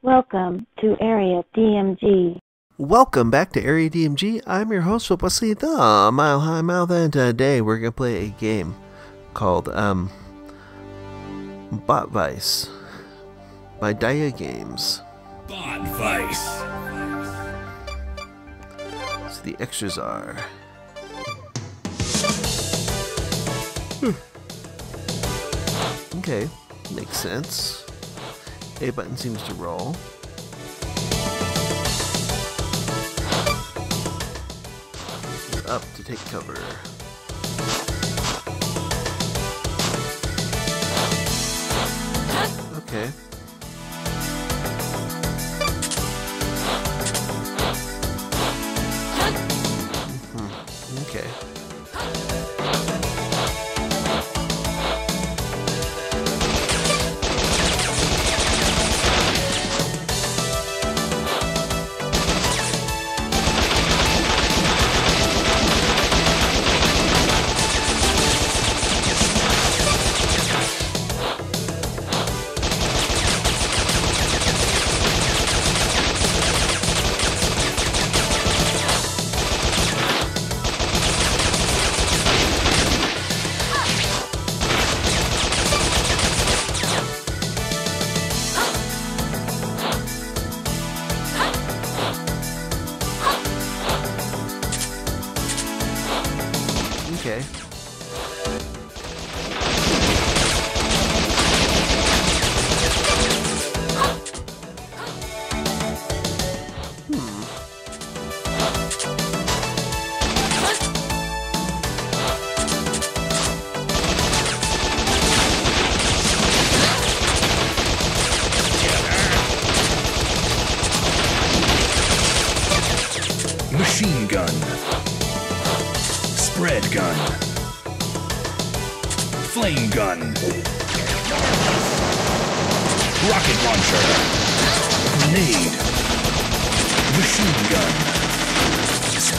Welcome to Area DMG. Welcome back to Area DMG. I'm your host, Wesley the Mile High Mouth, and today we're gonna play a game called um Bot Vice by DYA Games. Bot Vice. So the extras are. Okay, makes sense. A button seems to roll. Up to take cover. Okay.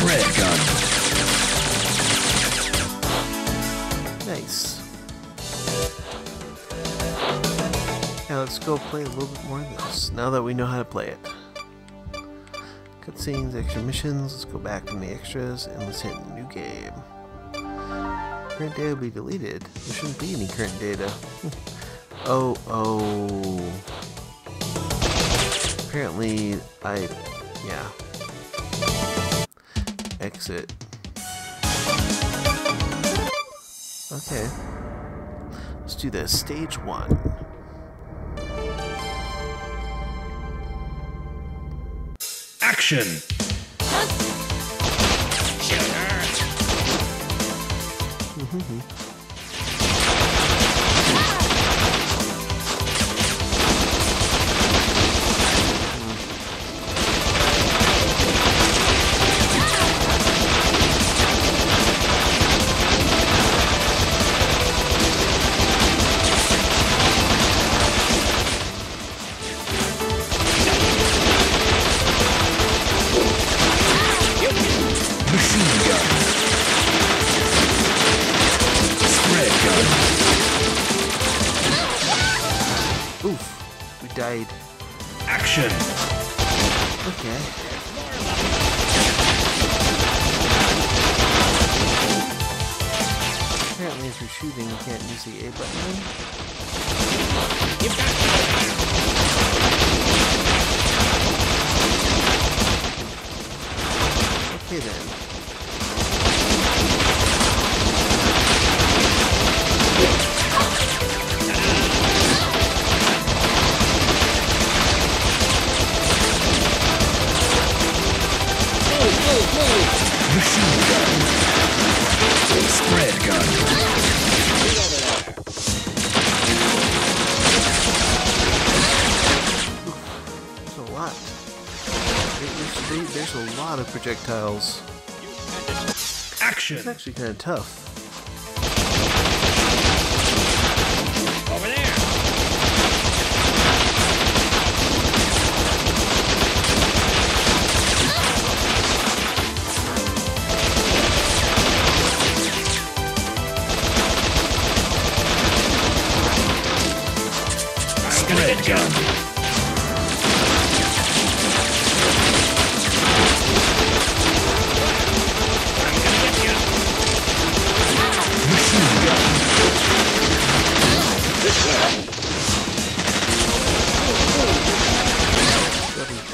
Spread gun. Nice. Now let's go play a little bit more of this. Now that we know how to play it. Cutscenes, extra missions. Let's go back from the extras and let's hit new game. Current data will be deleted. There shouldn't be any current data. oh, oh. Apparently, I. Yeah. Exit. Okay. Let's do this. Stage one. Action. Machine mm-hmm. Died. Action. Okay. Apparently, if you're shooting, you can't use the A button. Okay then. Action. It's actually kind of tough.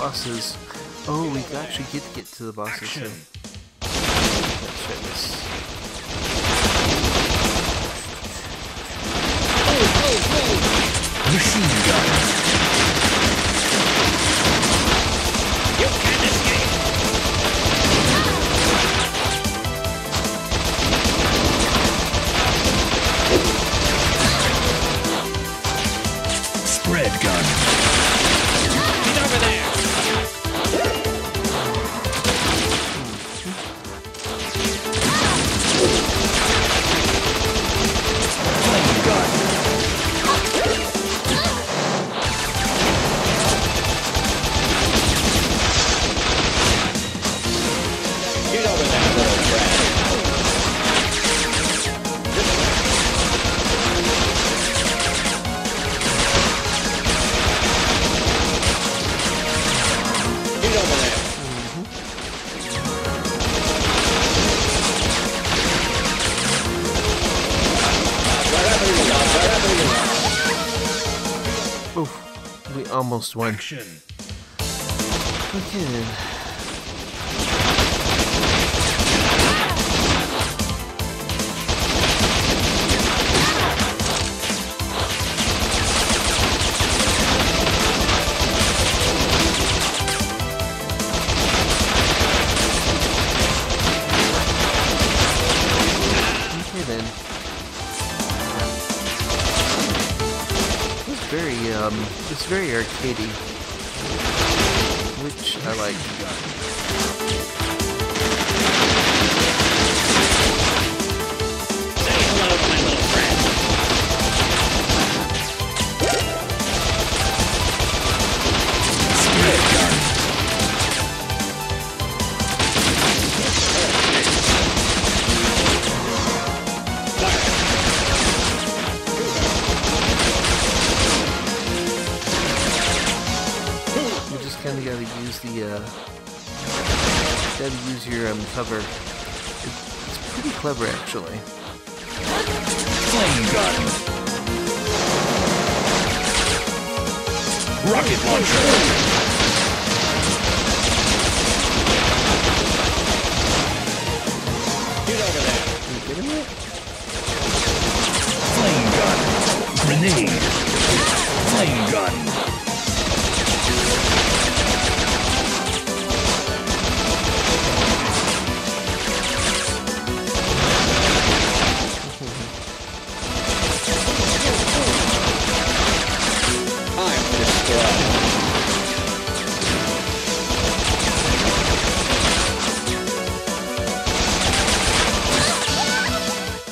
Got bosses. Oh, we actually get to get to the bosses. Action. Let's try this. Machine gun. Oof, we almost won. Action. Okay very arcadey. Which I like. Uh, gotta use your um cover. It, it's pretty clever actually. Flame gun. Rocket launcher. Get over there. Are you kidding me? Flame gun. Grenade. Flame gun.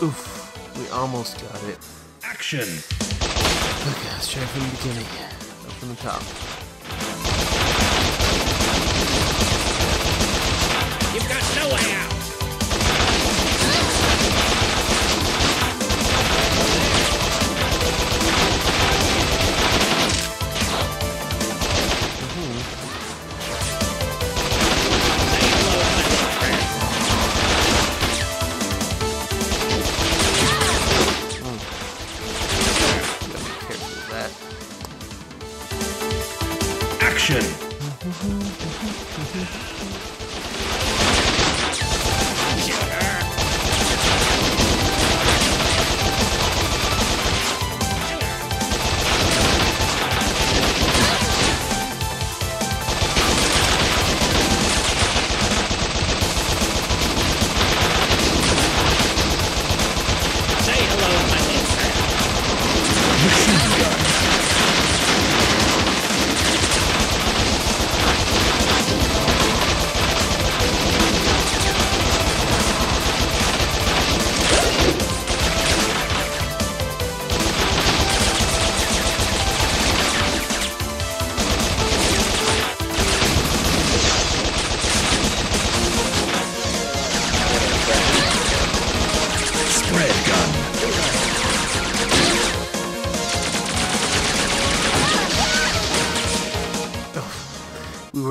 Oof, we almost got it. Action. Okay, let's try from the beginning. Up from the top.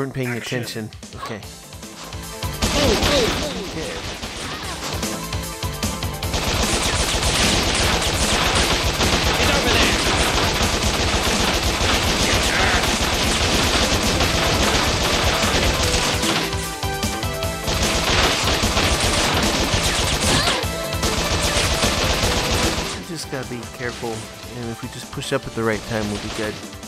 Weren't paying attention. Okay. Okay. Get over there! We just gotta be careful, and if we just push up at the right time, we'll be good.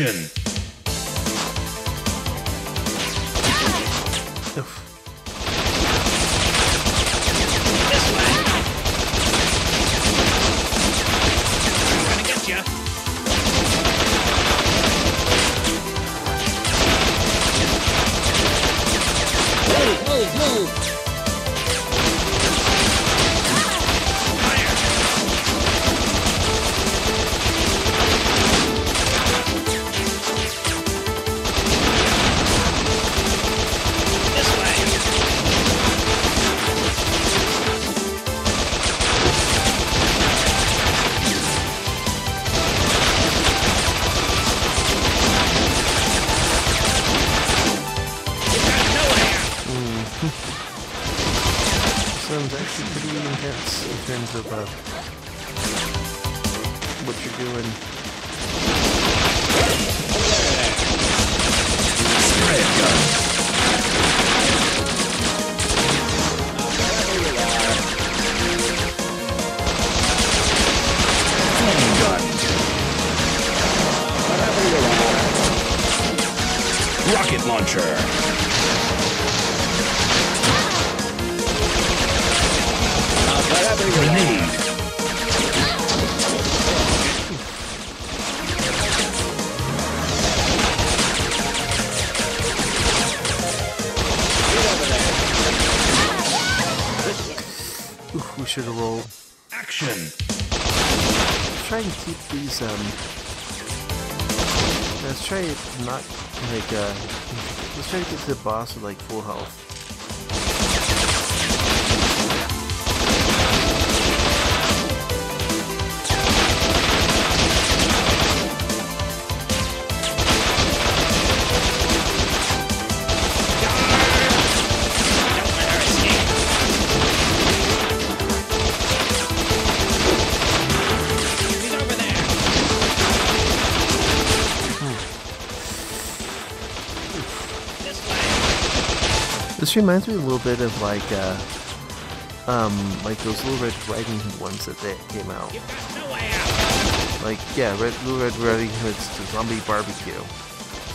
Action. Launcher. We should have rolled. Action. Try and keep these, um... Let's try to not, like, uh... Let's try to get to the boss with, like, full health. This reminds me a little bit of, like, uh... Um, like those Little Red Riding Hood ones that they came out. You've got no way out! Like, yeah, Red, Little Red Riding Hood's the Zombie Barbecue,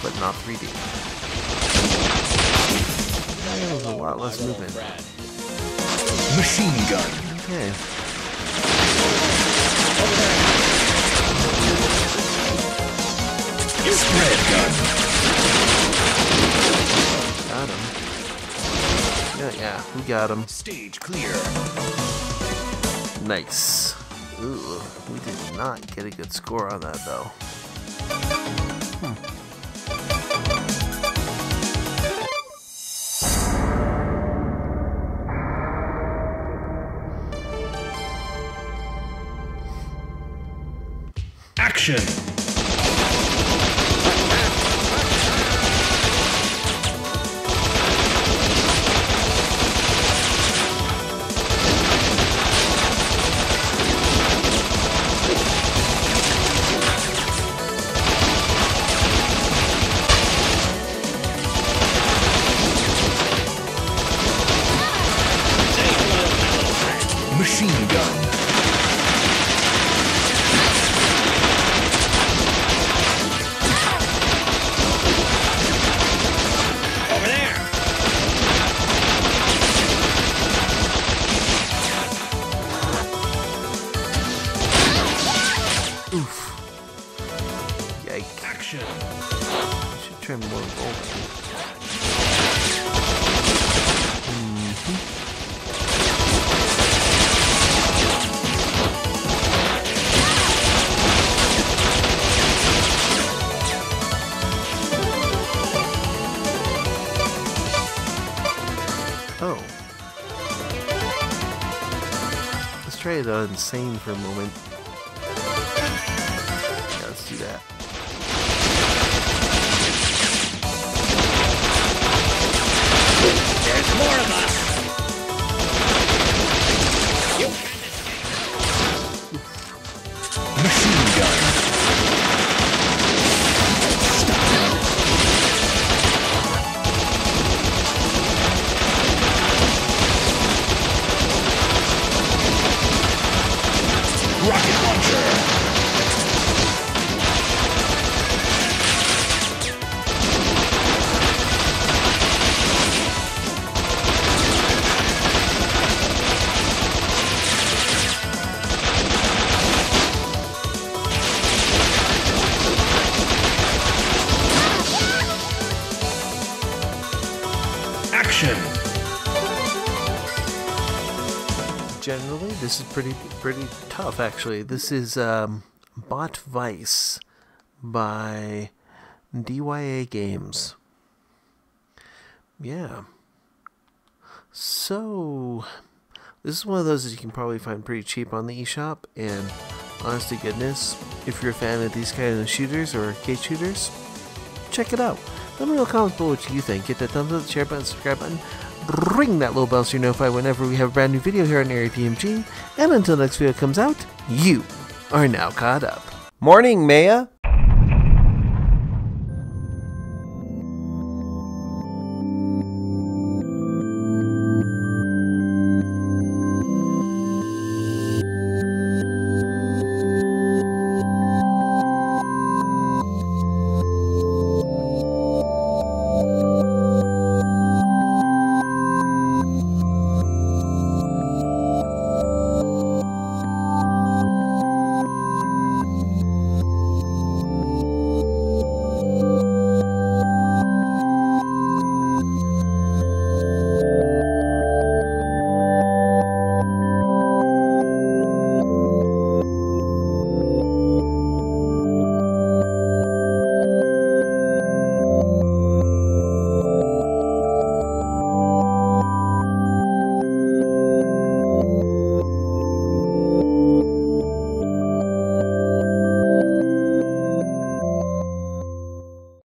but not 3D. That was a lot less movement. Machine gun. Okay. Spread gun. Got him. Yeah, yeah, we got him. Stage clear. Nice. Ooh, we did not get a good score on that though. Action. It on insane for a moment. Action. Generally, this is pretty pretty tough. Actually, this is um, Bot Vice by DYA Games. Yeah. So, this is one of those that you can probably find pretty cheap on the eShop. And honest to goodness, if you're a fan of these kind of shooters or arcade shooters, check it out. Let me know in the comments below what you think. Hit that thumbs up, share button, subscribe button, ring that little bell so you're notified whenever we have a brand new video here on Area DMG. And until next video comes out, you are now caught up. Morning, Maya.